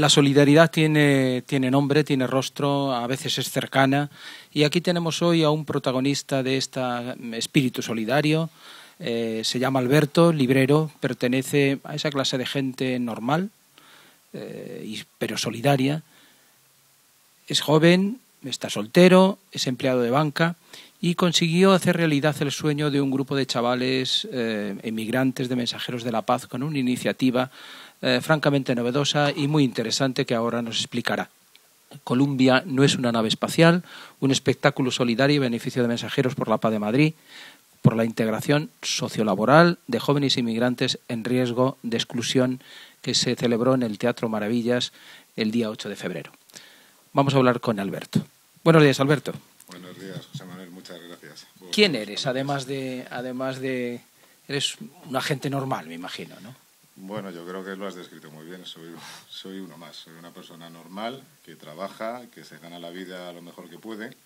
la solidaridad tiene, tiene nombre, tiene rostro, a veces es cercana. Y aquí tenemos hoy a un protagonista de este espíritu solidario. Eh, se llama Alberto, librero, pertenece a esa clase de gente normal, eh, pero solidaria. Es joven, está soltero, es empleado de banca y consiguió hacer realidad el sueño de un grupo de chavales eh, emigrantes de mensajeros de la paz con una iniciativa eh, francamente novedosa y muy interesante que ahora nos explicará. Columbia no es una nave espacial, un espectáculo solidario y beneficio de mensajeros por la paz de Madrid, por la integración sociolaboral de jóvenes inmigrantes en riesgo de exclusión que se celebró en el Teatro Maravillas el día 8 de febrero. Vamos a hablar con Alberto. Buenos días, Alberto. Buenos días, José Manuel, muchas gracias. ¿Quién eres, además de, además de... Eres un agente normal, me imagino, ¿no? Bueno, yo creo que lo has descrito muy bien. Soy, soy uno más. Soy una persona normal que trabaja, que se gana la vida lo mejor que puede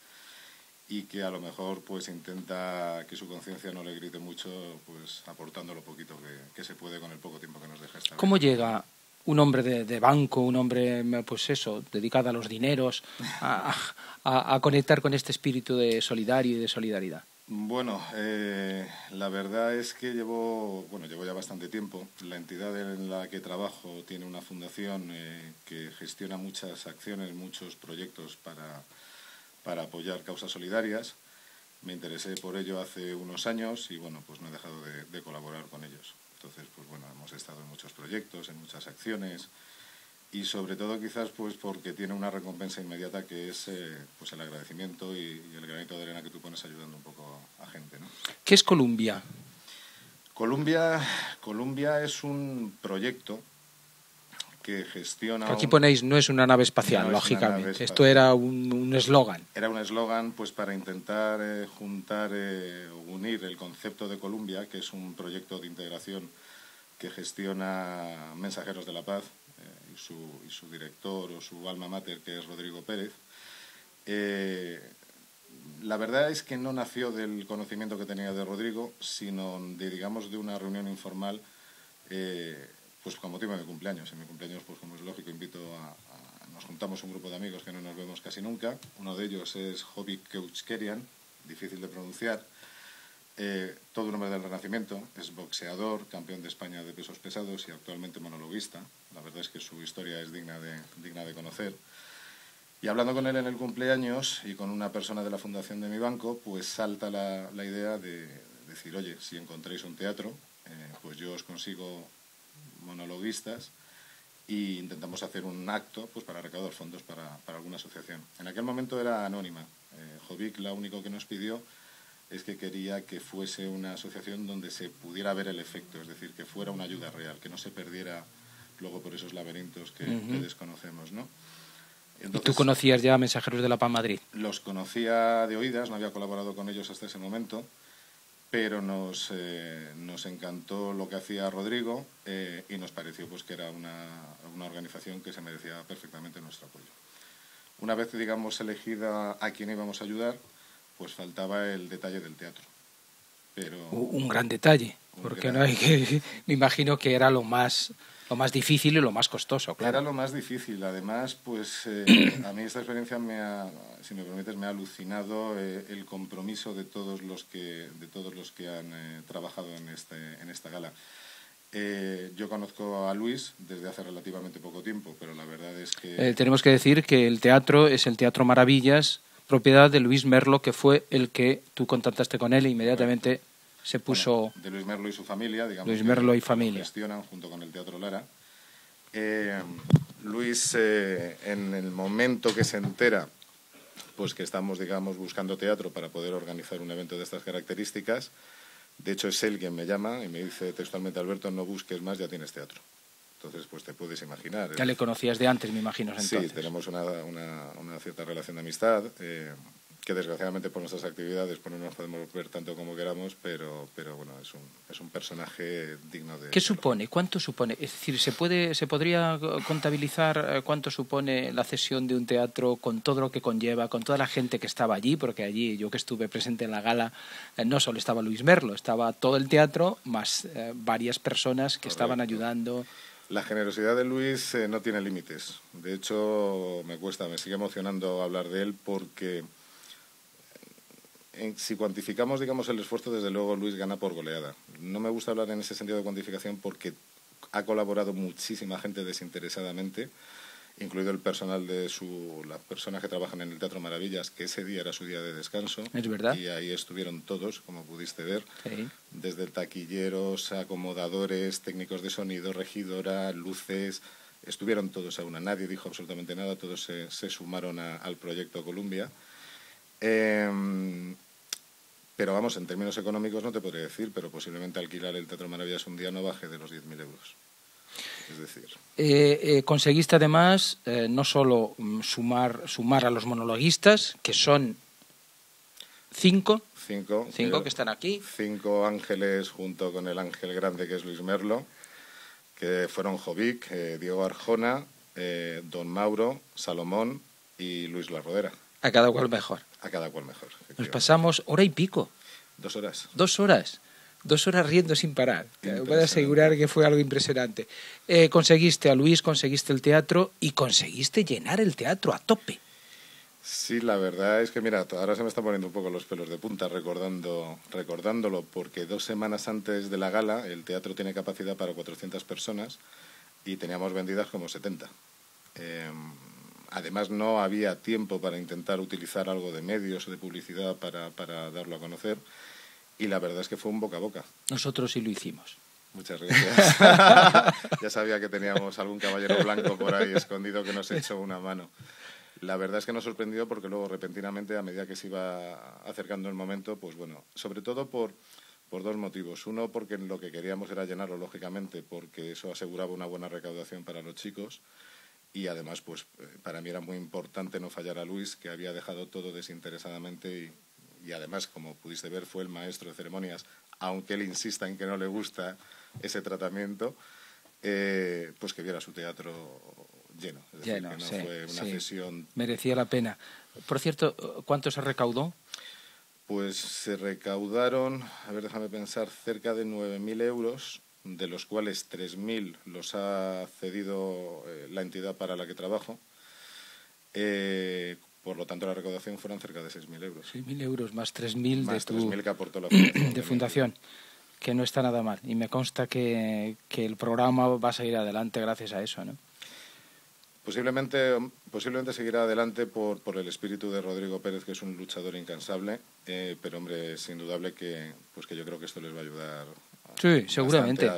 y que a lo mejor pues intenta que su conciencia no le grite mucho, pues aportando lo poquito que, que, se puede con el poco tiempo que nos deja estar. ¿Cómo llega un hombre de, banco, un hombre, pues eso, dedicado a los dineros, a, conectar con este espíritu de solidario y de solidaridad? Bueno, eh, la verdad es que llevo, bueno, llevo ya bastante tiempo. La entidad en la que trabajo tiene una fundación eh, que gestiona muchas acciones, muchos proyectos para, para apoyar causas solidarias. Me interesé por ello hace unos años y bueno, pues no he dejado de colaborar con ellos. Entonces, pues bueno, hemos estado en muchos proyectos, en muchas acciones y sobre todo quizás pues porque tiene una recompensa inmediata que es eh, pues el agradecimiento y, el granito de arena que tú pones ayudando un poco a gente. ¿no? ¿Qué es Columbia? Columbia, Columbia es un proyecto que gestiona... Aquí ponéis, no es una nave espacial, lógicamente. Esto era un eslogan. Era un eslogan pues para intentar eh, juntar eh, o unir el concepto de Columbia, que es un proyecto de integración que gestiona Mensajeros de la Paz y, su, y, su, director o su alma mater, que es Rodrigo Pérez. la verdad es que no nació del conocimiento que tenía de Rodrigo, sino de, digamos, de una reunión informal pues con motivo de mi cumpleaños. En mi cumpleaños, pues como es lógico, invito a, nos juntamos un grupo de amigos que no nos vemos casi nunca. Uno de ellos es Hobby Keuchkerian, difícil de pronunciar. Eh, todo un hombre del Renacimiento, es boxeador, campeón de España de pesos pesados y actualmente monologuista. La verdad es que su historia es digna de, digna de conocer. Y hablando con él en el cumpleaños y con una persona de la fundación de mi banco, pues salta la, la idea de decir, oye, si encontréis un teatro, eh, pues yo os consigo monologuistas e intentamos hacer un acto pues, para recaudar fondos para, para alguna asociación. En aquel momento era anónima. Eh, lo único que nos pidió es que quería que fuese una asociación donde se pudiera ver el efecto, es decir, que fuera una ayuda real, que no se perdiera luego por esos laberintos que, desconocemos. ¿no? ¿Y tú conocías ya a Mensajeros de la Paz Madrid? Los conocía de oídas, no había colaborado con ellos hasta ese momento pero nos, eh, nos encantó lo que hacía Rodrigo eh, y nos pareció pues, que era una, una, organización que se merecía perfectamente nuestro apoyo. Una vez, digamos, elegida a quién íbamos a ayudar, pues faltaba el detalle del teatro. Pero, un gran detalle, porque no hay que, me imagino que era lo más lo más difícil y lo más costoso, claro. Era lo más difícil. Además, pues eh, a mí esta experiencia me ha, si me permites, me ha alucinado eh, el compromiso de todos los que, de todos los que han eh, trabajado en, este, en esta gala. yo conozco a Luis desde hace relativamente poco tiempo, pero la verdad es que... tenemos que decir que el teatro es el Teatro Maravillas, propiedad de Luis Merlo, que fue el que tú contactaste con él e inmediatamente se puso... de Luis Merlo y su familia, digamos. Luis Merlo y familia. Gestionan junto con el Teatro Lara. Eh, Luis, eh, en el momento que se entera, pues que estamos, digamos, buscando teatro para poder organizar un evento de estas características, de hecho es él quien me llama y me dice textualmente, Alberto, no busques más, ya tienes teatro. Entonces, pues te puedes imaginar. Ya le conocías de antes, me imagino. Entonces. Sí, tenemos una, una, una cierta relación de amistad. Eh, que desgraciadamente por nuestras actividades pues no nos podemos ver tanto como queramos, pero, pero bueno, es un, es un personaje digno de... ¿Qué supone? ¿Cuánto supone? Es decir, ¿se, puede, ¿se podría contabilizar eh, cuánto supone la cesión de un teatro con todo lo que conlleva, con toda la gente que estaba allí? Porque allí, yo que estuve presente en la gala, eh, no solo estaba Luis Merlo, estaba todo el teatro, más eh, varias personas que estaban ayudando. La generosidad de Luis eh, no tiene límites. De hecho, me cuesta, me sigue emocionando hablar de él porque eh, si cuantificamos, digamos, el esfuerzo, desde luego Luis gana por goleada. No me gusta hablar en ese sentido de cuantificación porque ha colaborado muchísima gente desinteresadamente incluido el personal de su, las personas que trabajan en el Teatro Maravillas, que ese día era su día de descanso. Es verdad. Y ahí estuvieron todos, como pudiste ver, desde taquilleros, acomodadores, técnicos de sonido, regidora, luces, estuvieron todos a una. Nadie dijo absolutamente nada, todos se, sumaron al proyecto Columbia. Em, pero vamos, en términos económicos no te podría decir, pero posiblemente alquilar el Teatro Maravillas un día no baje de los 10.000 euros. Es decir. Eh, eh, conseguiste además eh, no solo mm, sumar, sumar a los monologuistas, que son cinco, cinco, cinco que están aquí. Cinco ángeles junto con el ángel grande que es Luis Merlo, que fueron Jovic, Diego Arjona, Don Mauro, Salomón y Luis La Rodera. A cada cual mejor. A cada cual mejor. Nos pasamos hora y pico. Dos horas. Dos horas dos horas riendo sin parar. Te puedo asegurar que fue algo impresionante. Eh, conseguiste a Luis, conseguiste el teatro y conseguiste llenar el teatro a tope. Sí, la verdad es que mira, ahora se me están poniendo un poco los pelos de punta recordando, recordándolo, porque dos semanas antes de la gala el teatro tiene capacidad para 400 personas y teníamos vendidas como 70. Em, además no había tiempo para intentar utilizar algo de medios o de publicidad para, para darlo a conocer y la verdad es que fue un boca a boca. Nosotros sí lo hicimos. Muchas gracias. ya sabía que teníamos algún caballero blanco por ahí escondido que nos echó una mano. La verdad es que nos sorprendió porque luego repentinamente, a medida que se iba acercando el momento, pues bueno, sobre todo por, por dos motivos. Uno, porque lo que queríamos era llenarlo, lógicamente, porque eso aseguraba una buena recaudación para los chicos. Y además, pues eh, para mí era muy importante no fallar a Luis, que había dejado todo desinteresadamente y, y además, como pudiste ver, fue el maestro de ceremonias, aunque él insista en que no le gusta ese tratamiento, eh, pues que viera su teatro lleno. Es decir, que no fue una sesión. Merecía la pena. Por cierto, ¿cuánto se recaudó? Pues se recaudaron, a ver, déjame pensar, cerca de 9.000 euros, de los cuales 3.000 los ha cedido eh, la entidad para la que trabajo. Eh, por lo tanto, la recaudación fueron cerca de 6.000 euros. 6.000 euros más 3.000 de, 3.000 que aportó la fundación. de fundación, que no está nada mal. Y me consta que, que, el programa va a seguir adelante gracias a eso, ¿no? Posiblemente, posiblemente seguirá adelante por, por el espíritu de Rodrigo Pérez, que es un luchador incansable, eh, pero hombre, es indudable que, pues que yo creo que esto les va a ayudar Sí, seguramente.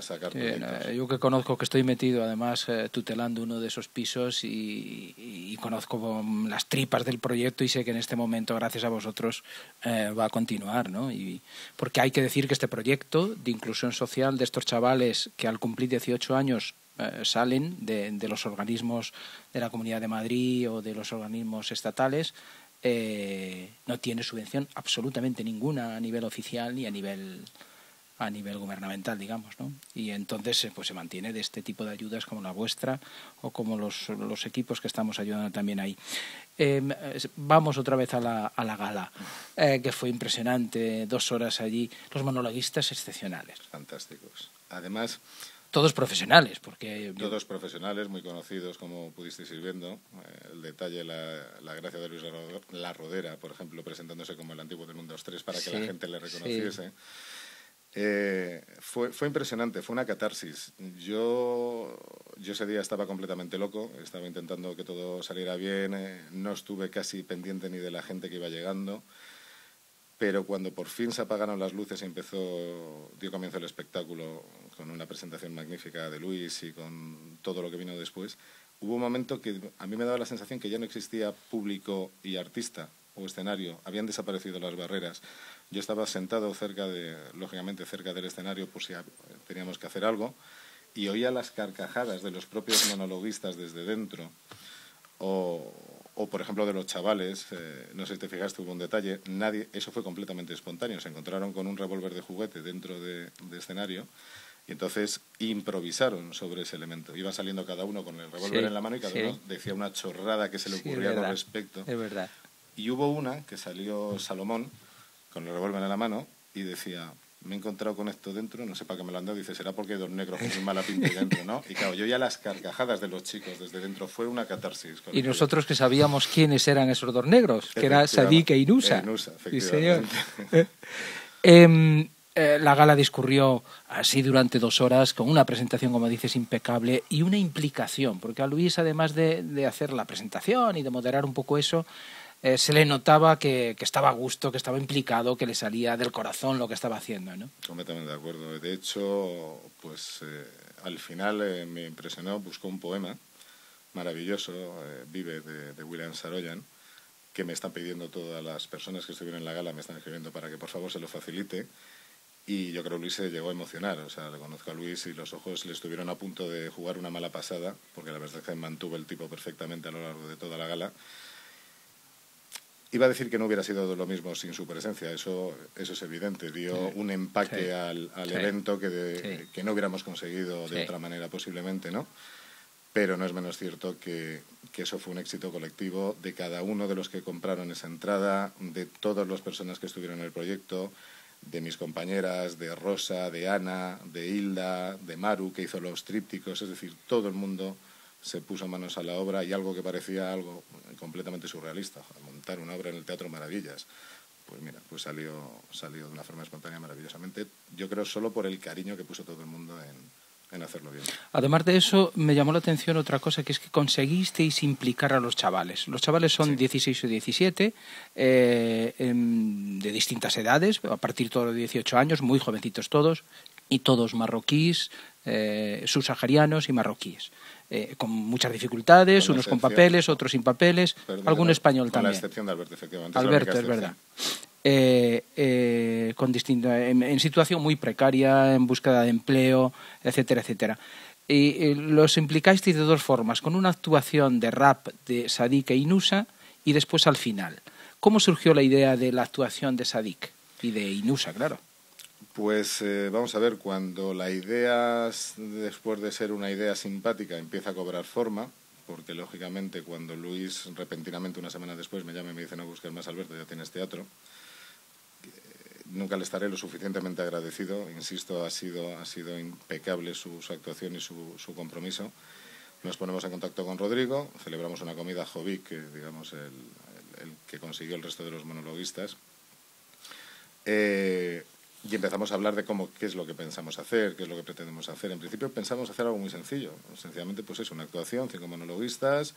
yo que conozco que estoy metido, además, eh, tutelando uno de esos pisos y, conozco las tripas del proyecto y sé que en este momento, gracias a vosotros, eh, va a continuar, ¿no? Y, porque hay que decir que este proyecto de inclusión social de estos chavales que al cumplir 18 años eh, salen de, de, los organismos de la Comunidad de Madrid o de los organismos estatales, no tiene subvención absolutamente ninguna a nivel oficial ni a nivel a nivel gubernamental, digamos, ¿no? Y entonces eh, pues se mantiene de este tipo de ayudas como la vuestra o como los, los equipos que estamos ayudando también ahí. Em, vamos otra vez a la, a la gala, eh, que fue impresionante, dos horas allí, los monologuistas excepcionales. Fantásticos. Además... Todos profesionales, porque... Todos profesionales, muy conocidos, como pudisteis ir viendo. Eh, el detalle, la, la, gracia de Luis La Rodera, por ejemplo, presentándose como el antiguo del Mundo 3 para que la gente le reconociese. Eh, fue, fue impresionante, fue una catarsis. Yo, yo ese día estaba completamente loco, estaba intentando que todo saliera bien, eh, no estuve casi pendiente ni de la gente que iba llegando, pero cuando por fin se apagaron las luces y empezó, dio comienzo el espectáculo con una presentación magnífica de Luis y con todo lo que vino después, hubo un momento que a mí me daba la sensación que ya no existía público y artista o escenario, habían desaparecido las barreras. Yo estaba sentado cerca de, lógicamente, cerca del escenario por si teníamos que hacer algo, y oía las carcajadas de los propios monologuistas desde dentro, o, o por ejemplo de los chavales, eh, no sé si te fijaste, hubo un detalle, nadie, eso fue completamente espontáneo, se encontraron con un revólver de juguete dentro de, escenario, y entonces improvisaron sobre ese elemento. Iba saliendo cada uno con el revólver en la mano y cada uno decía una chorrada que se le ocurría al respecto. Es verdad. Y hubo una que salió Salomón, con el revólver en la mano y decía, me he encontrado con esto dentro, no sé para qué me lo han dado, dice, será porque hay dos negros con muy mala pinta dentro, ¿no? Y claro, yo ya las carcajadas de los chicos desde dentro fue una catarsis. Y nosotros que sabíamos quiénes eran esos dos negros, que era Sadik e Inusa. E Inusa, sí, señor. eh, eh, la gala discurrió así durante dos horas, con una presentación, como dices, impecable y una implicación, porque a Luis, además de, hacer la presentación y de moderar un poco eso, eh, se le notaba que, estaba a gusto, que estaba implicado, que le salía del corazón lo que estaba haciendo. ¿no? Completamente de acuerdo. De hecho, pues eh, al final me impresionó, buscó un poema maravilloso, Vive, de, de William Saroyan, que me están pidiendo todas las personas que estuvieron en la gala, me están escribiendo para que por favor se lo facilite y yo creo que Luis se llegó a emocionar. O sea, le conozco a Luis y los ojos le estuvieron a punto de jugar una mala pasada, porque la verdad es que mantuvo el tipo perfectamente a lo largo de toda la gala. Iba a decir que no hubiera sido lo mismo sin su presencia, eso, eso es evidente. Dio un empaque al, evento que, que no hubiéramos conseguido de otra manera posiblemente, ¿no? Pero no es menos cierto que, que eso fue un éxito colectivo de cada uno de los que compraron esa entrada, de todas las personas que estuvieron en el proyecto, de mis compañeras, de Rosa, de Ana, de Hilda, de Maru, que hizo los trípticos, es decir, todo el mundo se puso manos a la obra y algo que parecía algo completamente surrealista, montar una obra en el Teatro Maravillas. Pues mira, pues salió, salió de una forma espontánea maravillosamente, yo creo solo por el cariño que puso todo el mundo en, en hacerlo bien. Además de eso, me llamó la atención otra cosa, que es que conseguisteis implicar a los chavales. Los chavales son 16 o 17, eh, em, de distintas edades, a partir de los 18 años, muy jovencitos todos, y todos marroquíes, eh, subsaharianos y marroquíes. Eh, con muchas dificultades, unos con papeles, otros sin papeles, algún español también. Con la excepción de Alberto, efectivamente. Alberto, es verdad. Eh, eh, con en, situación muy precaria, en búsqueda de empleo, etcétera, etcétera. Y, los implicasteis de dos formas, con una actuación de rap de Sadik e Inusa y después al final. ¿Cómo surgió la idea de la actuación de Sadik y de Inusa, claro? Pues eh, vamos a ver, cuando la idea, después de ser una idea simpática, empieza a cobrar forma, porque lógicamente cuando Luis repentinamente una semana después me llama y me dice no busques más Alberto, ya tienes teatro, nunca le estaré lo suficientemente agradecido. Insisto, ha sido, ha sido impecable su, actuación y su, compromiso. Nos ponemos en contacto con Rodrigo, celebramos una comida Jovic, que digamos el, el, que consiguió el resto de los monologuistas. Eh, y empezamos a hablar de cómo, qué es lo que pensamos hacer, qué es lo que pretendemos hacer. En principio pensamos hacer algo muy sencillo, sencillamente pues es una actuación, cinco monologuistas,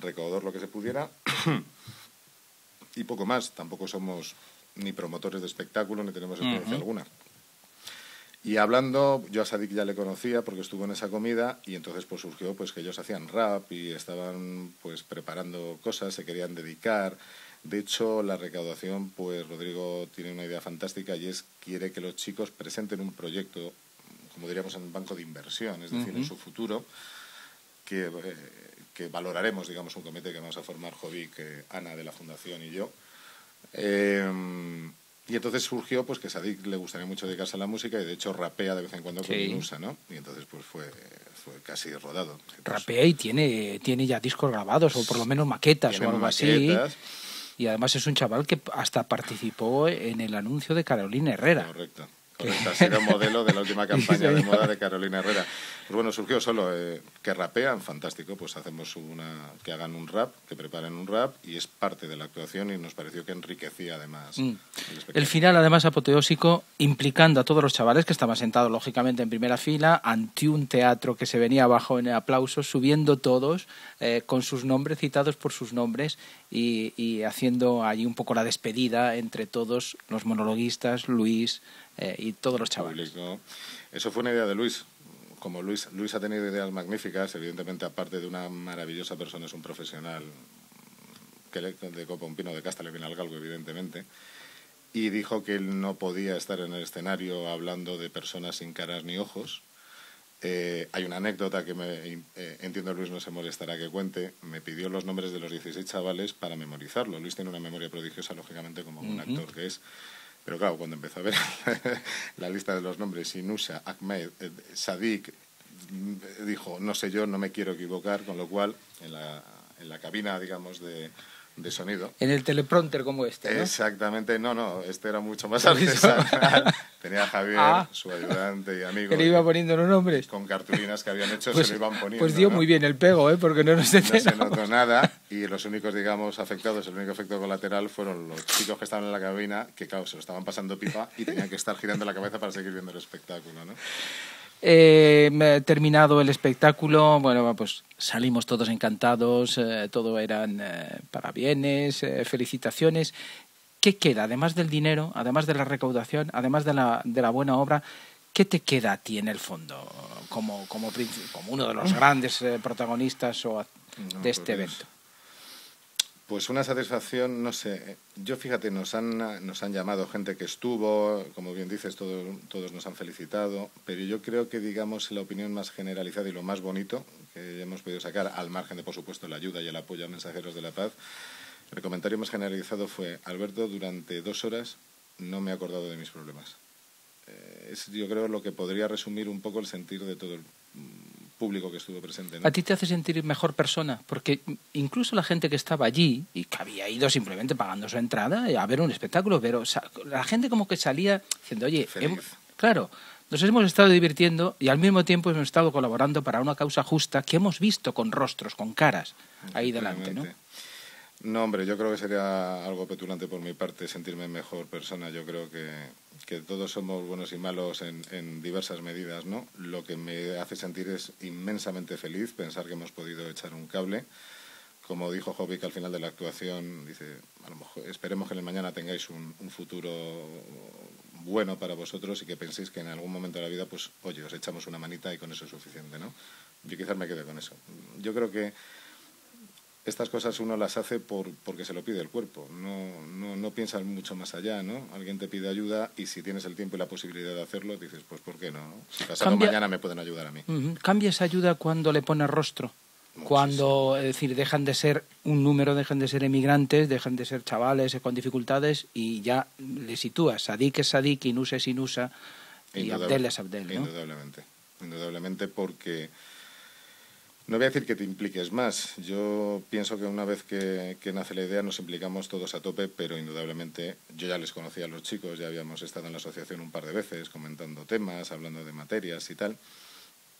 recaudar lo que se pudiera y poco más. Tampoco somos ni promotores de espectáculo, ni tenemos experiencia alguna. Y hablando, yo a Sadik ya le conocía porque estuvo en esa comida y entonces pues surgió pues que ellos hacían rap y estaban pues preparando cosas, se querían dedicar. De hecho, la recaudación, pues Rodrigo tiene una idea fantástica y es quiere que los chicos presenten un proyecto, como diríamos en un banco de inversión, es decir, en su futuro, que, eh, que valoraremos, digamos, un comité que vamos a formar Jovic, Ana de la Fundación y yo, eh, y entonces surgió pues que Sadik le gustaría mucho dedicarse a la música y de hecho rapea de vez en cuando con Inusa, ¿no? Y entonces pues fue, fue casi rodado. rapea y tiene, tiene ya discos grabados o por lo menos maquetas o algo así. Y además es un chaval que hasta participó en el anuncio de Carolina Herrera. Correcto. Correcto, ha sido modelo de la última campaña de moda de Carolina Herrera. Pues bueno, surgió solo eh, que rapean, fantástico, pues hacemos una, que hagan un rap, que preparen un rap y es parte de la actuación y nos pareció que enriquecía además. Mm. El, final además apoteósico implicando a todos los chavales que estaban sentados lógicamente en primera fila ante un teatro que se venía abajo en aplausos, subiendo todos eh, con sus nombres citados por sus nombres y, y haciendo allí un poco la despedida entre todos los monologuistas, Luis, eh, y todos los chavales. Eso fue una idea de Luis. Como Luis, Luis ha tenido ideas magníficas, evidentemente, aparte de una maravillosa persona, es un profesional que de Copa Un Pino de Casta le viene al galgo, evidentemente. Y dijo que él no podía estar en el escenario hablando de personas sin caras ni ojos. Eh, hay una anécdota que me, eh, entiendo Luis no se molestará que cuente. Me pidió los nombres de los 16 chavales para memorizarlo. Luis tiene una memoria prodigiosa, lógicamente, como un actor que es. Pero claro, cuando empezó a ver la lista de los nombres, Inusa, Ahmed, eh, Sadik, dijo, no sé yo, no me quiero equivocar, con lo cual en la, en la cabina, digamos, de, de sonido. En el teleprompter como este, ¿no? Exactamente, no, no, este era mucho más artesanal. Tenía a Javier, Ah. su ayudante y amigo. Que le iba poniendo los nombres. Con cartulinas que habían hecho Pues, se lo iban poniendo. pues dio ¿no? muy bien el pego, ¿eh? Porque no nos No se enteramos. notó nada y los únicos, digamos, afectados, el único efecto colateral fueron los chicos que estaban en la cabina, que claro, se lo estaban pasando pipa y tenían que estar girando la cabeza para seguir viendo el espectáculo, ¿no? Eh, terminado el espectáculo, bueno, pues salimos todos encantados, eh, todo eran eh, parabienes, eh, felicitaciones. ¿Qué queda, además del dinero, además de la recaudación, además de la, de la buena obra, qué te queda a ti en el fondo como, como, como uno de los grandes eh, protagonistas o, de este Dios. evento? Pues una satisfacción, no sé. Yo fíjate, nos han, nos han llamado gente que estuvo, como bien dices, todos, todos nos han felicitado, pero yo creo que, digamos, la opinión más generalizada y lo más bonito que hemos podido sacar, al margen de, por supuesto, la ayuda y el apoyo a Mensajeros de la Paz, el comentario más generalizado fue, Alberto, durante dos horas no me he acordado de mis problemas. Eh, es, yo creo, lo que podría resumir un poco el sentir de todo el público que estuvo presente. ¿no? ¿A ti te hace sentir mejor persona? Porque incluso la gente que estaba allí y que había ido simplemente pagando su entrada a ver un espectáculo, pero la gente como que salía diciendo, oye, hemos- claro, nos hemos estado divirtiendo y al mismo tiempo hemos estado colaborando para una causa justa que hemos visto con rostros, con caras ahí delante, ¿no? No, hombre, yo creo que sería algo petulante por mi parte sentirme mejor persona. Yo creo que, que todos somos buenos y malos en, en diversas medidas, ¿no? Lo que me hace sentir es inmensamente feliz pensar que hemos podido echar un cable. Como dijo Jovic al final de la actuación, dice, a lo mejor esperemos que en el mañana tengáis un, un futuro bueno para vosotros y que penséis que en algún momento de la vida, pues, oye, os echamos una manita y con eso es suficiente, ¿no? Yo quizás me quede con eso. Yo creo que estas cosas uno las hace por, porque se lo pide el cuerpo, no, no, no piensas mucho más allá, ¿no? Alguien te pide ayuda y si tienes el tiempo y la posibilidad de hacerlo, dices, pues ¿por qué no? Si pasado Cambia- mañana me pueden ayudar a mí. Ujú. Cambia esa ayuda cuando le pones rostro. Muchísimo. Cuando, es decir, dejan de ser un número, dejan de ser emigrantes, dejan de ser chavales con dificultades y ya le sitúas. Sadik es Sadik, Inusa es Inusa y Indudable- Abdel es Abdel, ¿no? Indudablemente, indudablemente porque no voy a decir que te impliques más. Yo pienso que una vez que, que nace la idea nos implicamos todos a tope, pero indudablemente yo ya les conocía a los chicos, ya habíamos estado en la asociación un par de veces comentando temas, hablando de materias y tal.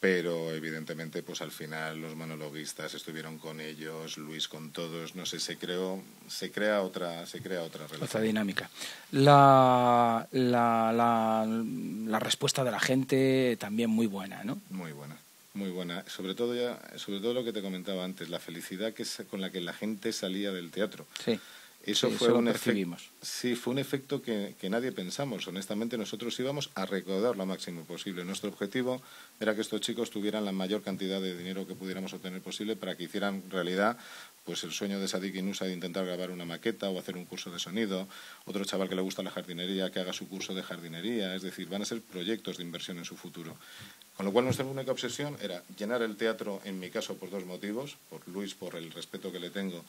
Pero evidentemente, pues al final los monologuistas estuvieron con ellos, Luis con todos, no sé, se creó, se crea otra, se crea otra relación. Otra dinámica. La, la, la, la respuesta de la gente también muy buena, ¿no? Muy buena, muy buena. Sobre todo ya, sobre todo lo que te comentaba antes, la felicidad que con la que la gente salía del teatro. Sí. Eso Sí, fue eso un efecto. Sí, fue un efecto que, que nadie pensamos. Honestamente, nosotros íbamos a recaudar lo máximo posible. Nuestro objetivo era que estos chicos tuvieran la mayor cantidad de dinero que pudiéramos obtener posible para que hicieran realidad pues el sueño de Sadik Inusa de intentar grabar una maqueta o hacer un curso de sonido, otro chaval que le gusta la jardinería que haga su curso de jardinería, es decir, van a ser proyectos de inversión en su futuro. Con lo cual nuestra única obsesión era llenar el teatro, en mi caso, por dos motivos, por Luis, por el respeto que le tengo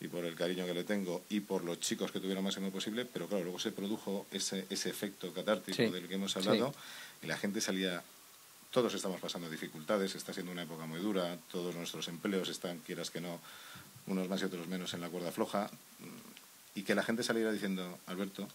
y por el cariño que le tengo y por los chicos que tuvieran máximo posible, pero claro, luego se produjo ese, ese efecto catártico Sí, del que hemos sí. hablado y la gente salía, todos estamos pasando dificultades, está siendo una época muy dura, todos nuestros empleos están, quieras que no, unos más y otros menos en la cuerda floja, y que la gente saliera diciendo, Alberto,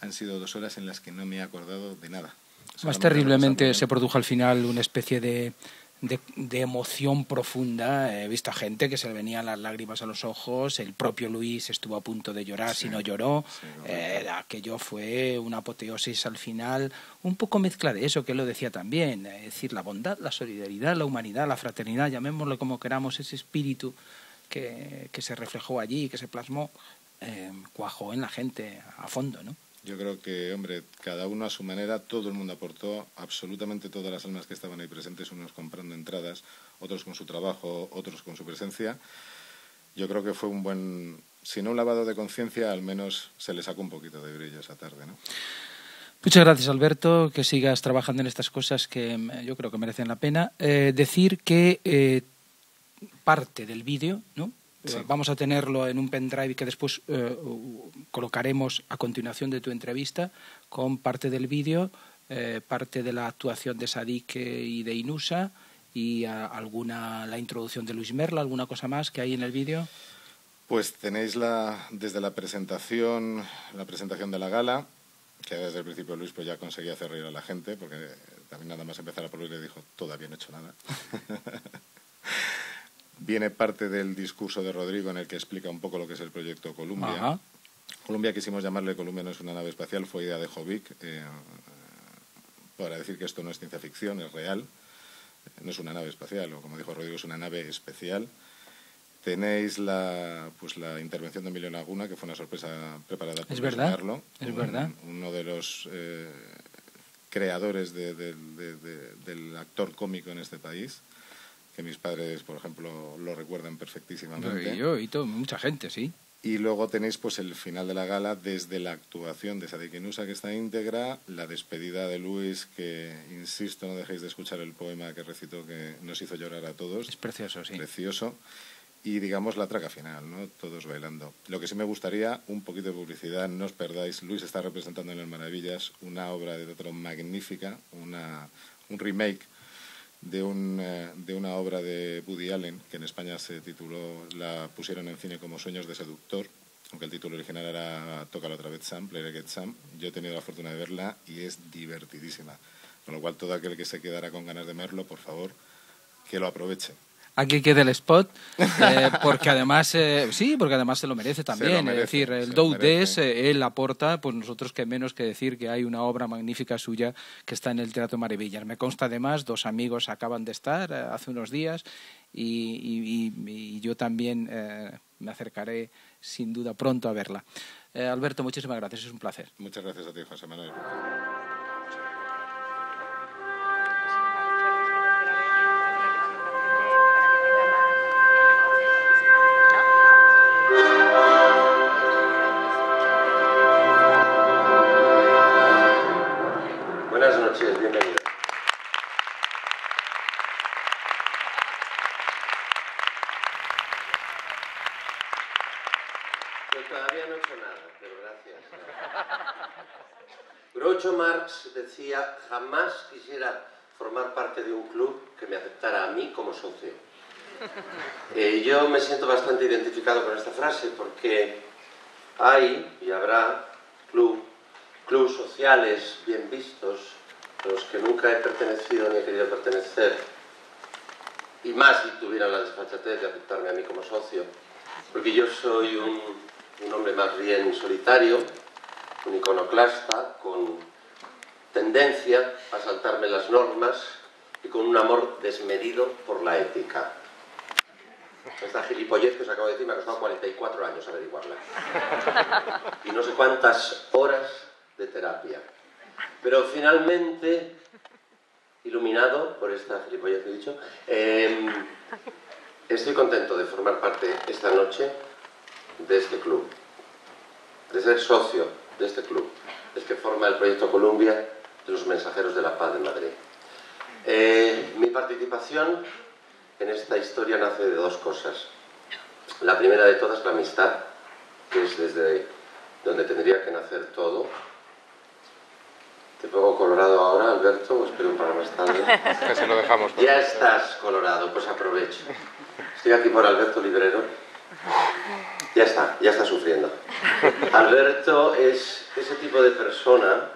han sido dos horas en las que no me he acordado de nada. Más terriblemente se produjo al final una especie de, de, de emoción profunda. He visto a gente que se le venían las lágrimas a los ojos. El propio Luis estuvo a punto de llorar Sí, si no lloró. sí. Eh, aquello fue una apoteosis al final, un poco mezcla de eso que él lo decía también. Es decir, la bondad, la solidaridad, la humanidad, la fraternidad, llamémoslo como queramos, ese espíritu que, que se reflejó allí, que se plasmó, eh, cuajó en la gente a fondo, ¿no? Yo creo que, hombre, cada uno a su manera, todo el mundo aportó, absolutamente todas las almas que estaban ahí presentes, unos comprando entradas, otros con su trabajo, otros con su presencia. Yo creo que fue un buen, si no un lavado de conciencia, al menos se le sacó un poquito de brillo esa tarde, ¿no? Muchas gracias, Alberto, que sigas trabajando en estas cosas que mm, yo creo que merecen la pena. Eh, decir que eh, parte del vídeo, ¿no? Sí. Eh, Vamos a tenerlo en un pendrive que después eh, colocaremos a continuación de tu entrevista con parte del vídeo, eh, parte de la actuación de Sadik y de Inusa y ah, alguna la introducción de Luis Merla, alguna cosa más que hay en el vídeo. Pues tenéis la, desde la presentación, la presentación de la gala, que desde el principio Luis pues ya conseguía hacer reír a la gente, porque también nada más empezar a por le dijo, todavía no he hecho nada. Viene parte del discurso de Rodrigo en el que explica un poco lo que es el proyecto Columbia. Columbia quisimos llamarle Columbia no es una nave espacial, fue idea de Jovic, eh, para decir que esto no es ciencia ficción, es real, no es una nave espacial, o como dijo Rodrigo, es una nave especial. Tenéis la, pues, la intervención de Emilio Laguna, que fue una sorpresa preparada por ¿Es verdad? Es verdad. Uno de los eh, creadores del actor cómico en este país, que mis padres, por ejemplo, lo recuerdan perfectísimamente. Y yo y todo, mucha gente, sí. Y luego tenéis pues el final de la gala desde la actuación de Sadikinusa, que está íntegra, la despedida de Luis, que insisto, no dejéis de escuchar el poema que recitó que nos hizo llorar a todos. Es precioso, sí. Precioso. Y digamos la traca final, ¿no? Todos bailando. Lo que sí me gustaría, un poquito de publicidad, no os perdáis. Luis está representando en el Maravillas una obra de teatro magnífica, una, un remake de, un, eh, de una obra de Woody Allen, que en España se tituló, la pusieron en cine como Sueños de Seductor, aunque el título original era Tócalo otra vez Sam, Play Get Sam. Yo he tenido la fortuna de verla y es divertidísima. Con lo cual, todo aquel que se quedara con ganas de verlo, por favor, que lo aproveche aquí queda el spot, eh, porque además, eh, sí, porque además se lo merece también. es decir, el Doudes, eh, él aporta, pues nosotros que menos que decir que hay una obra magnífica suya que está en el Teatro Maravillas. Me consta además, dos amigos acaban de estar hace unos días y, yo también me acercaré sin duda pronto a verla. Alberto, muchísimas gracias, es un placer. Muchas gracias a ti, José Manuel. Eh, yo me siento bastante identificado con esta frase porque hay y habrá club, clubs sociales bien vistos, a los que nunca he pertenecido ni he querido pertenecer, y más si tuvieran la desfachatez de aceptarme a mí como socio, porque yo soy un, un hombre más bien solitario, un iconoclasta, con tendencia a saltarme las normas y con un amor desmedido por la ética. Esta gilipollez que os acabo de decir me ha costado 44 años averiguarla. Y no sé cuántas horas de terapia. Pero finalmente, iluminado por esta gilipollez que he dicho, em, estoy contento de formar parte esta noche de este club, de ser socio de este club, es que forma el proyecto Columbia de los mensajeros de la paz de Madrid. Eh, mi participación en esta historia nace de dos cosas. La primera de todas, la amistad, que es desde donde tendría que nacer todo. ¿Te pongo colorado ahora, Alberto, o espero para más tarde? Casi lo dejamos. Ya estás colorado, pues aprovecho. Estoy aquí por Alberto Librero. Ya está, ya está sufriendo. Alberto es ese tipo de persona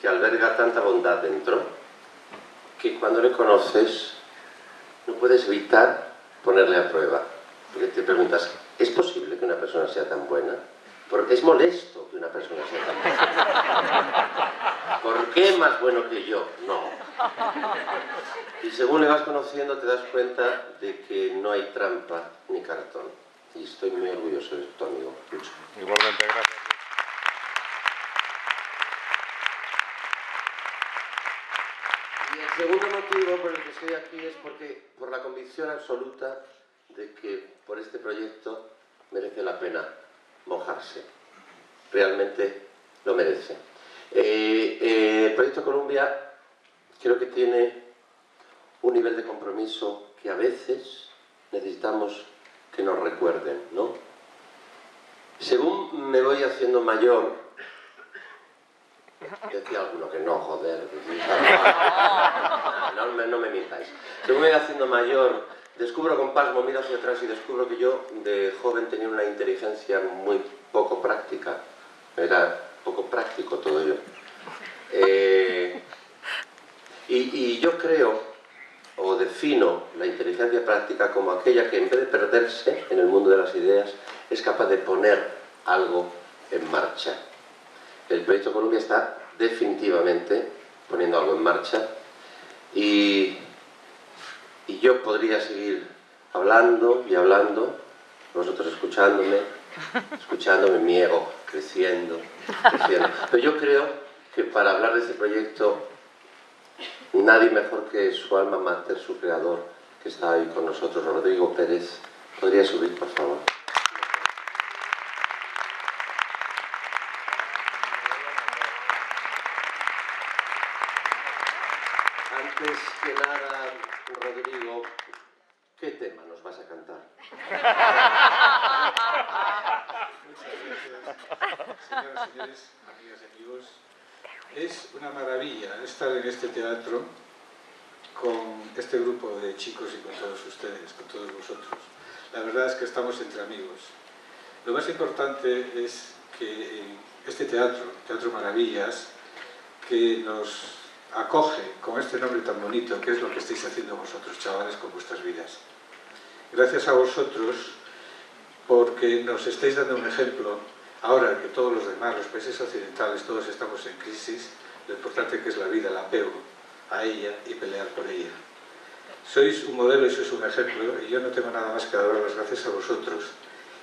que alberga tanta bondad dentro que cuando le conoces no puedes evitar ponerle a prueba. Porque te preguntas, ¿es posible que una persona sea tan buena? Porque es molesto que una persona sea tan buena. ¿Por qué más bueno que yo? No. Y según le vas conociendo te das cuenta de que no hay trampa ni cartón. Y estoy muy orgulloso de tu amigo. Igualmente, gracias. Segundo motivo por el que estoy aquí es porque por la convicción absoluta de que por este proyecto merece la pena mojarse. Realmente lo merece. Eh, eh, el Proyecto Columbia creo que tiene un nivel de compromiso que a veces necesitamos que nos recuerden, ¿no? Según me voy haciendo mayor Decía alguno que no, joder. No, no, me mintáis. Según me voy haciendo mayor, descubro con pasmo, miro hacia atrás y descubro que yo de joven tenía una inteligencia muy poco práctica. Era poco práctico todo ello. Eh, y, y yo creo, o defino la inteligencia práctica como aquella que en vez de perderse en el mundo de las ideas, es capaz de poner algo en marcha. El proyecto Columbia está definitivamente poniendo algo en marcha y, y yo podría seguir hablando y hablando, vosotros escuchándome, escuchándome mi ego creciendo, creciendo. Pero yo creo que para hablar de este proyecto nadie mejor que su alma mater, su creador, que está ahí con nosotros, Rodrigo Pérez. ¿Podría subir, por favor? Antes que nada, Rodrigo, ¿qué tema nos vas a cantar? Señoras, señores, amigas y amigos, es una maravilla estar en este teatro con este grupo de chicos y con todos ustedes, con todos vosotros. La verdad es que estamos entre amigos. Lo más importante es que en este teatro, Teatro Maravillas, que nos acoge con este nombre tan bonito, que es lo que estáis haciendo vosotros, chavales, con vuestras vidas. Gracias a vosotros, porque nos estáis dando un ejemplo, ahora que todos los demás, los países occidentales, todos estamos en crisis, lo importante que es la vida, el apego a ella y pelear por ella. Sois un modelo y sois un ejemplo, y yo no tengo nada más que dar las gracias a vosotros.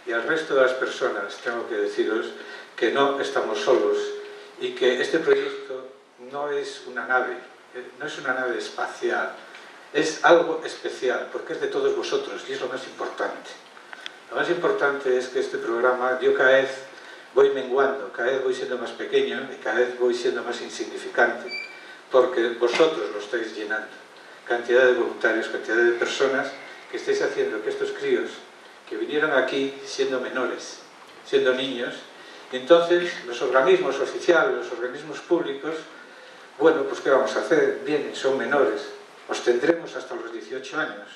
Y al resto de las personas tengo que deciros que no estamos solos y que este proyecto no es una nave, eh, no es una nave espacial, es algo especial, porque es de todos vosotros y es lo más importante. Lo más importante es que este programa, yo cada vez voy menguando, cada vez voy siendo más pequeño y cada vez voy siendo más insignificante, porque vosotros lo estáis llenando. Cantidad de voluntarios, cantidad de personas que estáis haciendo que estos críos que vinieron aquí siendo menores, siendo niños, y entonces los organismos oficiales, los organismos públicos, bueno, pues ¿qué vamos a hacer? Vienen, son menores, os tendremos hasta los 18 años,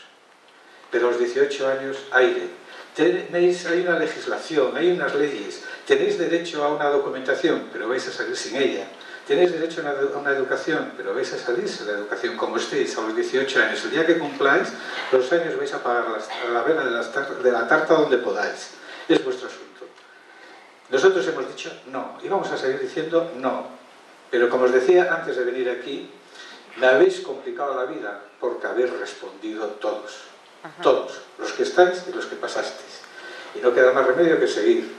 pero a los 18 años aire. Tenéis, hay una legislación, hay unas leyes, tenéis derecho a una documentación, pero vais a salir sin ella. Tenéis derecho a una, educación, pero vais a salir sin la educación, como estéis a los 18 años. El día que cumpláis, los años vais a pagar las, a la vena de, tar- de la tarta donde podáis. Es vuestro asunto. Nosotros hemos dicho no, y vamos a seguir diciendo no. Pero como os decía antes de venir aquí, me habéis complicado la vida porque habéis respondido todos. Todos, los que estáis y los que pasasteis. Y no queda más remedio que seguir.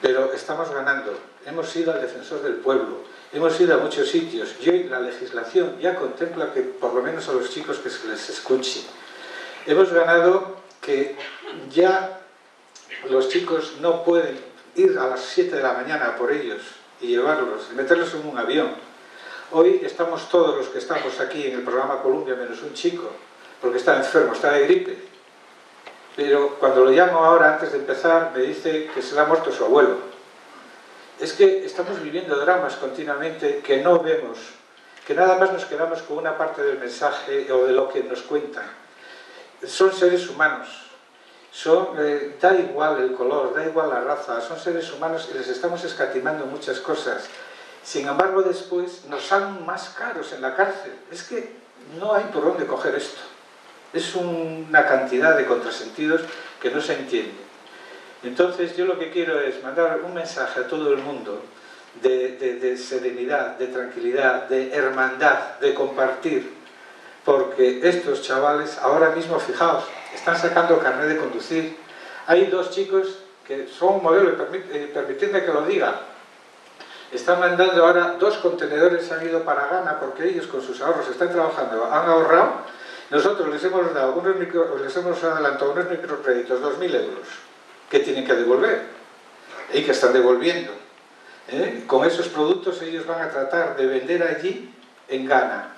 Pero estamos ganando. Hemos ido al defensor del pueblo, hemos ido a muchos sitios y hoy la legislación ya contempla que por lo menos a los chicos que se les escuche. Hemos ganado que ya los chicos no pueden ir a las 7 de la mañana por ellos y llevarlos, y meterlos en un avión. Hoy estamos todos los que estamos aquí en el programa Columbia, menos un chico, porque está enfermo, está de gripe. Pero cuando lo llamo ahora, antes de empezar, me dice que se le ha muerto su abuelo. Es que estamos viviendo dramas continuamente que no vemos, que nada más nos quedamos con una parte del mensaje o de lo que nos cuentan. Son seres humanos, son, eh, da igual el color, da igual la raza, son seres humanos y les estamos escatimando muchas cosas. Sin embargo, después nos salen más caros en la cárcel. Es que no hay por dónde coger esto. Es un- una cantidad de contrasentidos que no se entiende. Entonces yo lo que quiero es mandar un mensaje a todo el mundo de, de- de serenidad, de tranquilidad, de hermandad, de compartir. Porque estos chavales, ahora mismo, fijaos, están sacando carnet de conducir. Hay dos chicos que son un eh, permitidme que lo diga, están mandando ahora dos contenedores han ido para Ghana porque ellos con sus ahorros están trabajando, han ahorrado. Nosotros les hemos dado unos micro- les hemos adelantado unos microcréditos, 2.000 euros, que tienen que devolver y que están devolviendo. ¿eh? Con esos productos ellos van a tratar de vender allí en Ghana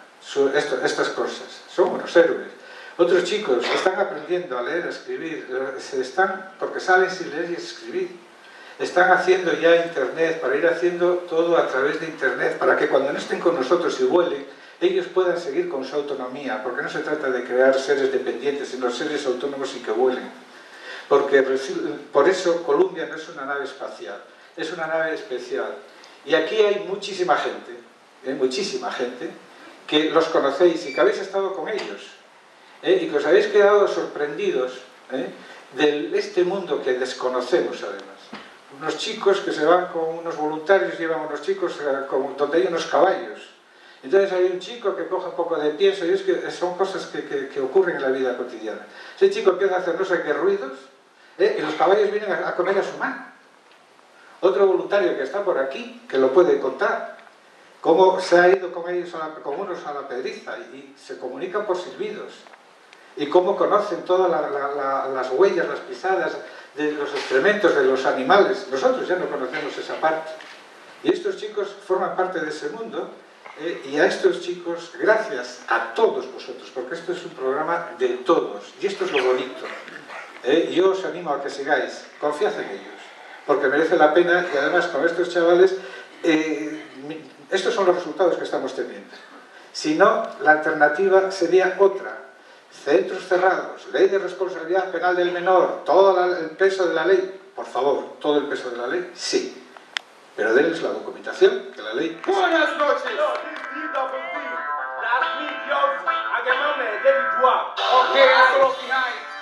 estas cosas. Son unos héroes. Otros chicos están aprendiendo a leer, a escribir, eh, se están, porque saben sin leer y escribir están haciendo ya internet, para ir haciendo todo a través de internet, para que cuando no estén con nosotros y vuelen, ellos puedan seguir con su autonomía, porque no se trata de crear seres dependientes, sino seres autónomos y que vuelen. Porque por eso Columbia no es una nave espacial, es una nave especial. Y aquí hay muchísima gente, ¿eh? muchísima gente, que los conocéis y que habéis estado con ellos, ¿eh? y que os habéis quedado sorprendidos ¿eh? de este mundo que desconocemos además. Unos chicos que se van con unos voluntarios, llevan unos chicos donde hay unos caballos. Entonces hay un chico que coge un poco de pienso y es que son cosas que, que, ocurren en la vida cotidiana. Ese chico empieza a hacer no sé qué ruidos y los caballos vienen a, a comer a su mano. Otro voluntario que está por aquí, que lo puede contar, cómo se ha ido con ellos, a con unos a la pedriza y, se comunican por silbidos. Y cómo conocen todas las huellas, las pisadas de los excrementos de los animales. Nosotros ya no conocemos esa parte. Y estos chicos forman parte de ese mundo. Eh, y a estos chicos, gracias a todos vosotros, porque esto es un programa de todos. Y esto es lo bonito. Eh, yo os animo a que sigáis. Confiad en ellos porque merece la pena y además con estos chavales, eh, estos son los resultados que estamos teniendo. Si no, la alternativa sería otra. Centros cerrados, ley de responsabilidad penal del menor, todo el peso de la ley, por favor, todo el peso de la ley, sí. Pero denles la documentación que la ley... Buenas noches.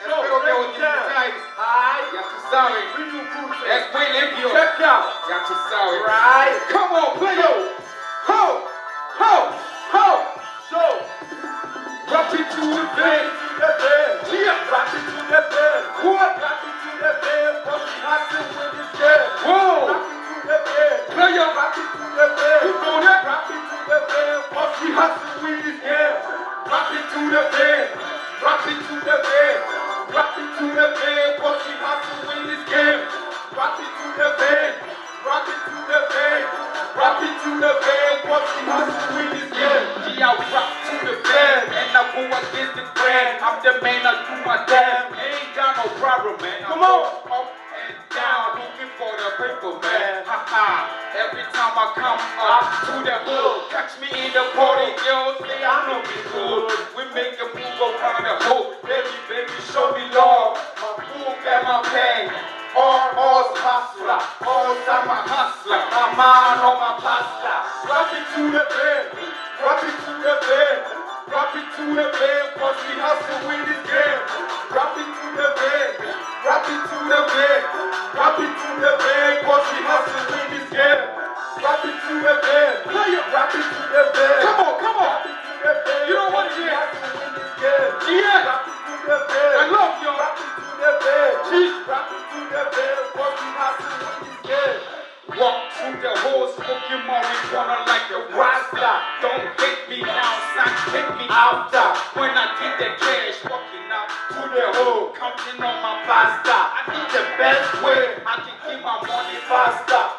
Espero que utilizáis. Ya tú sabes. Es muy limpio. Ya tú sabes. Right. Come on, play it. Ho, ho, ho. So, rock gratitude veio, deveu, dia, gratitude veio, rua, gratitude veio, the hole, counting on my pasta. I need the best way I can keep my money faster.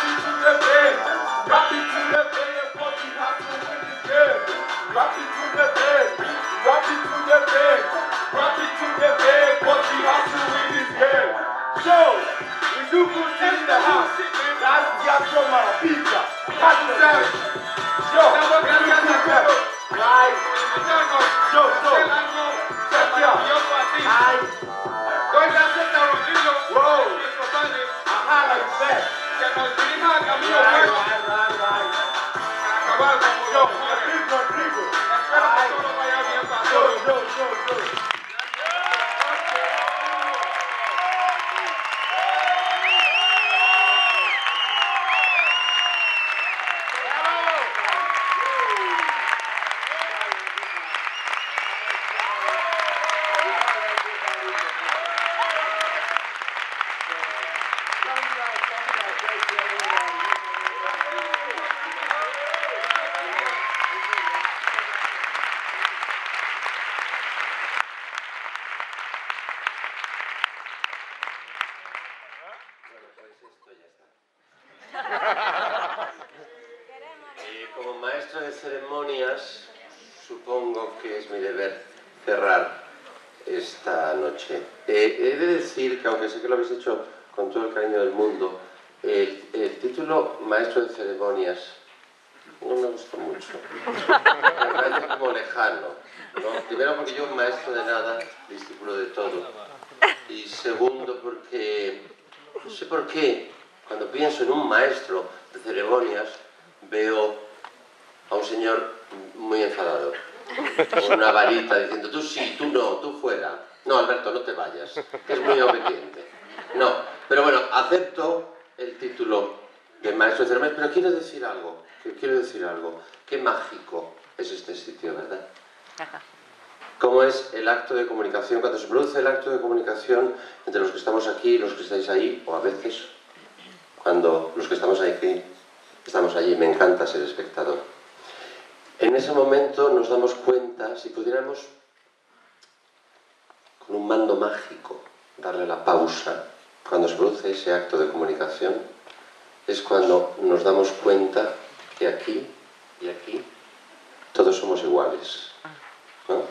Deus, Y segundo porque, no sé por qué, cuando pienso en un maestro de ceremonias, veo a un señor muy enfadado, con una varita diciendo, tú sí, tú no, tú fuera. No, Alberto, no te vayas, que es muy obediente. No, pero bueno, acepto el título de maestro de ceremonias, pero quiero decir algo, quiero decir algo. Qué mágico es este sitio, ¿verdad? Cómo es el acto de comunicación, cuando se produce el acto de comunicación entre los que estamos aquí y los que estáis ahí, o a veces cuando los que estamos aquí estamos allí, me encanta ser espectador. En ese momento nos damos cuenta, si pudiéramos con un mando mágico darle la pausa, cuando se produce ese acto de comunicación, es cuando nos damos cuenta que aquí y aquí todos somos iguales. ¿no?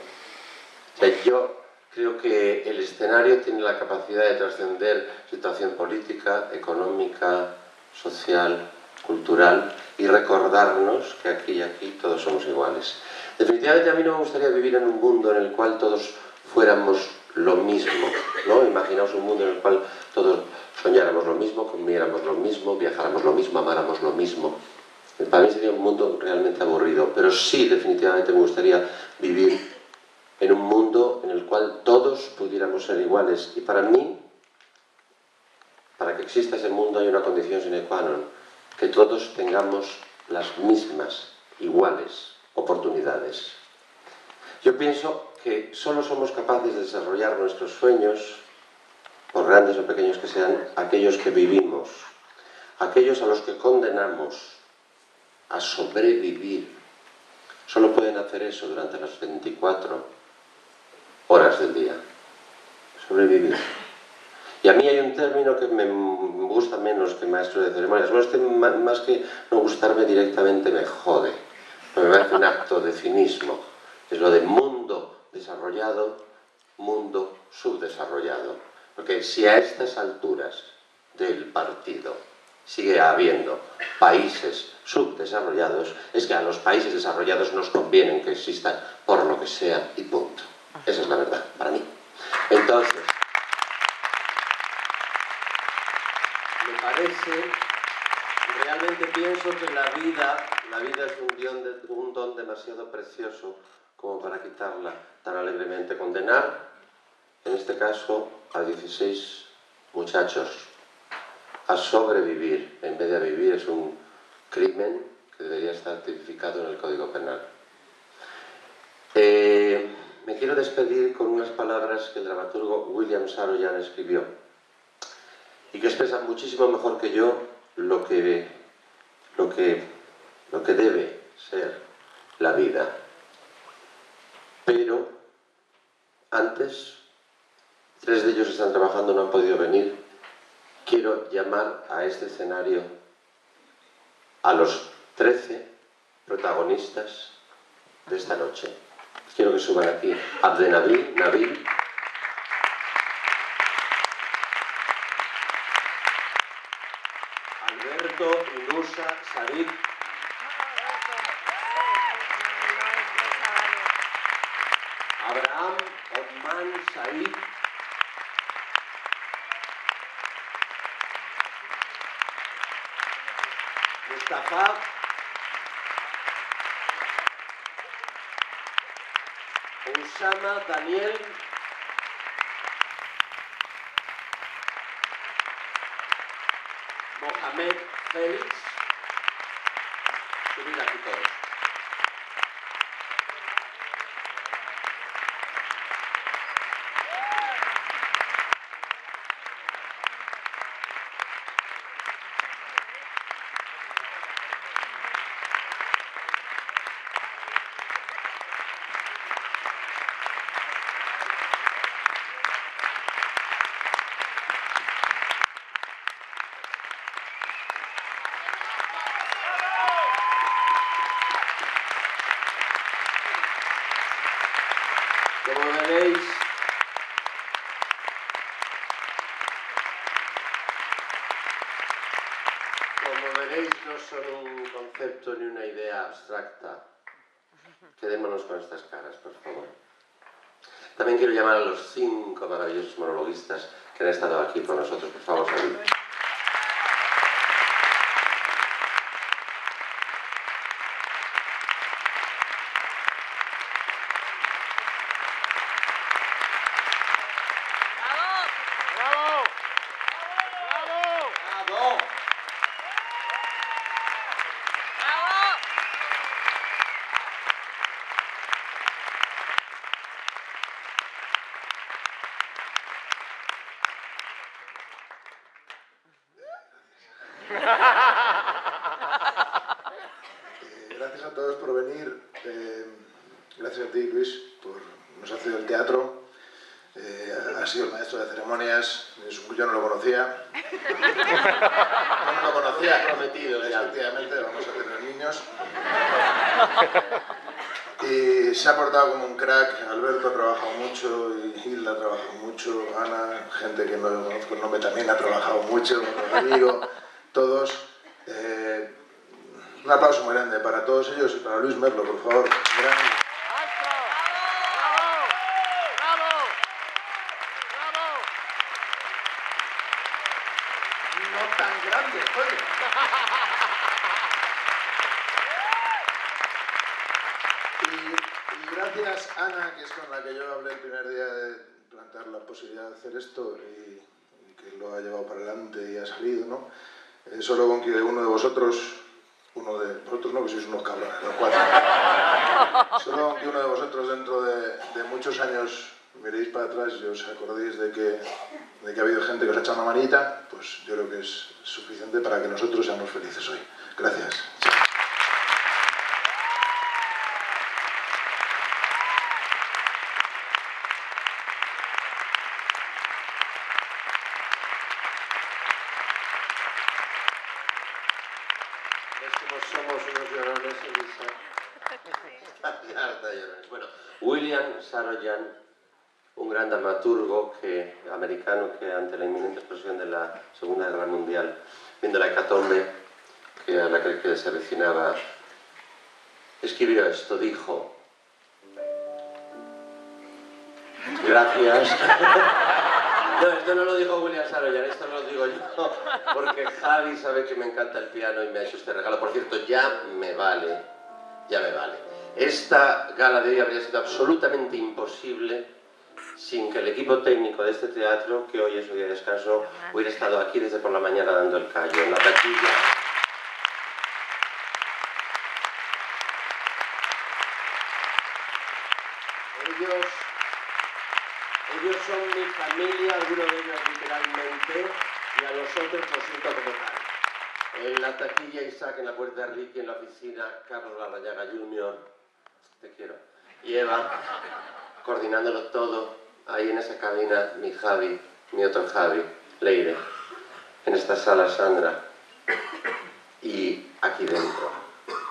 Yo creo que el escenario tiene la capacidad de trascender situación política, económica, social, cultural y recordarnos que aquí y aquí todos somos iguales. Definitivamente a mí no me gustaría vivir en un mundo en el cual todos fuéramos lo mismo, ¿no? Imaginaos un mundo en el cual todos soñáramos lo mismo, comiéramos lo mismo, viajáramos lo mismo, amáramos lo mismo. Para mí sería un mundo realmente aburrido, pero sí definitivamente me gustaría vivir en un mundo en el cual todos pudiéramos ser iguales. Y para mí, para que exista ese mundo hay una condición sine qua non, que todos tengamos las mismas, iguales oportunidades. Yo pienso que solo somos capaces de desarrollar nuestros sueños, por grandes o pequeños que sean, aquellos que vivimos, aquellos a los que condenamos a sobrevivir. Solo pueden hacer eso durante las 24 horas del día. Sobrevivir. Y a mí hay un término que me gusta menos que maestro de ceremonias. Bueno, este más que no gustarme directamente me jode. Me parece un acto de cinismo. Es lo de mundo desarrollado, mundo subdesarrollado. Porque si a estas alturas del partido sigue habiendo países subdesarrollados, es que a los países desarrollados nos conviene que existan por lo que sea y punto. Esa es la verdad, para mí. Entonces, me parece, realmente pienso que la vida, la vida es un un don demasiado precioso como para quitarla tan alegremente. Condenar, en este caso, a 16 muchachos a sobrevivir en vez de a vivir es un crimen que debería estar tipificado en el Código Penal. Me quiero despedir con unas palabras que el dramaturgo William Saroyan escribió y que expresan muchísimo mejor que yo lo que, lo que, lo que debe ser la vida. Pero antes, tres de ellos están trabajando, no han podido venir. Quiero llamar a este escenario a los trece protagonistas de esta noche. Quiero que suban aquí Abdenabil, Nabil. Alberto, Inusa, Sarik. Abraham, Otman, Said. Mustafa, Usama Daniel Mohamed Félix. Subir aquí todos. Concepto ni una idea abstracta. Quedémonos con estas caras, por favor. También quiero llamar a los cinco maravillosos monologuistas que han estado aquí con nosotros. Por favor, salud. ¡Bravo! Eh, gracias a todos por venir. Eh, gracias a ti, Luis, por nos ha cedido el teatro. Eh, ha sido el maestro de ceremonias. Es un- Yo no lo conocía. No, no lo conocía. Prometido, ya. Efectivamente, vamos a tener niños. Y se ha portado como un crack. Alberto ha trabajado mucho, y Hilda ha trabajado mucho, Ana, gente que no conozco el nombre también ha trabajado mucho, Rodrigo, todos. Eh, un aplauso muy grande para todos ellos y para Luis Merlo, por favor. Gran- No tan grande, coño. Y, y gracias Ana, que es con la que yo hablé el primer día de plantear la posibilidad de hacer esto y, y que lo ha llevado para adelante y ha salido, ¿no? Eh, solo con que uno de vosotros, uno de vosotros no, que sois unos cabrones, los cuatro. Solo con que uno de vosotros dentro de, de muchos años miréis para atrás y os acordéis de que, de que ha habido gente que os ha echado una manita, pues yo creo que es suficiente para que nosotros seamos felices hoy. Gracias. ¿Ves cómo somos unos llorones, Elisa? Harta de llorones. Bueno, William Saroyan, un gran dramaturgo que, la inminente explosión de la Segunda Guerra Mundial, viendo la hecatombe que a la que, se avecinaba, escribió esto, dijo, gracias. No, esto no lo dijo William Saroyan, esto lo digo yo, porque Javi sabe que me encanta el piano y me ha hecho este regalo. Por cierto, ya me vale, ya me vale. Esta gala de hoy habría sido absolutamente imposible sin que el equipo técnico de este teatro, que hoy es su día de descanso, hubiera estado aquí desde por la mañana dando el callo en la taquilla. Ellos ellos son mi familia, algunos de ellos literalmente, y a los otros los siento como tal. En la taquilla Isaac, en la puerta Ricky, en la oficina Carlos Larrañaga Jr., te quiero. Y Eva, coordinándolo todo, ahí en esa cabina, mi Javi, mi otro Javi, Leire. En esta sala Sandra. Y aquí dentro,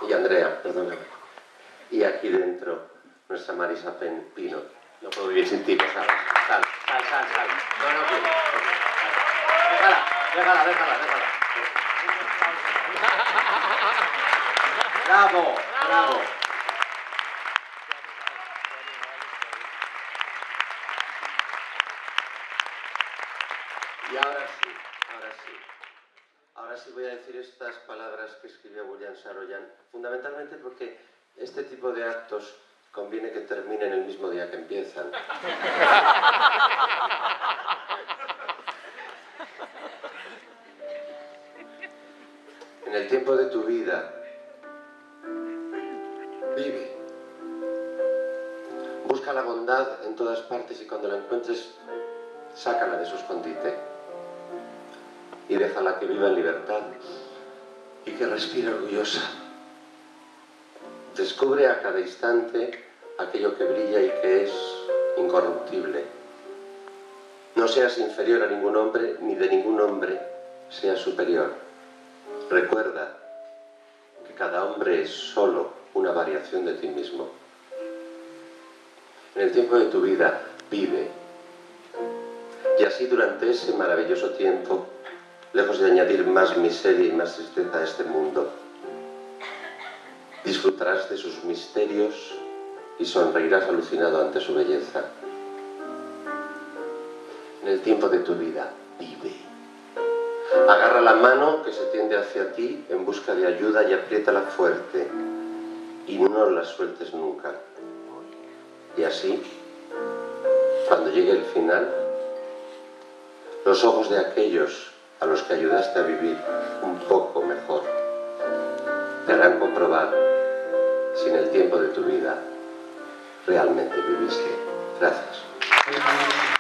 y Andrea, perdóname. Y aquí dentro, nuestra Marisa Pen Pino. No puedo vivir sin ti, pues, ¿sabes? Sal, sal, sal, sal. No, no quiero. Déjala, déjala, déjala, déjala. Bravo, bravo. Y ahora sí, ahora sí. Ahora sí voy a estas palabras que escribió William Saroyan, fundamentalmente porque este tipo de actos conviene que terminen el mismo día que empiezan. En el tiempo de tu vida, vive. Busca la bondad en todas partes y cuando la encuentres, sácala de su escondite y déjala que viva en libertad y que respire orgullosa. Descubre a cada instante aquello que brilla y que es incorruptible. No seas inferior a ningún hombre, ni de ningún hombre seas superior. Recuerda que cada hombre es solo una variación de ti mismo. En el tiempo de tu vida, vive. Y así durante ese maravilloso tiempo, lejos de añadir más miseria y más tristeza a este mundo, disfrutarás de sus misterios y sonreirás alucinado ante su belleza. En el tiempo de tu vida, vive. Agarra la mano que se tiende hacia ti en busca de ayuda y apriétala fuerte y no la sueltes nunca. Y así, cuando llegue el final, los ojos de aquellos a los que ayudaste a vivir un poco mejor. Te harán comprobar si en el tiempo de tu vida realmente viviste. Gracias.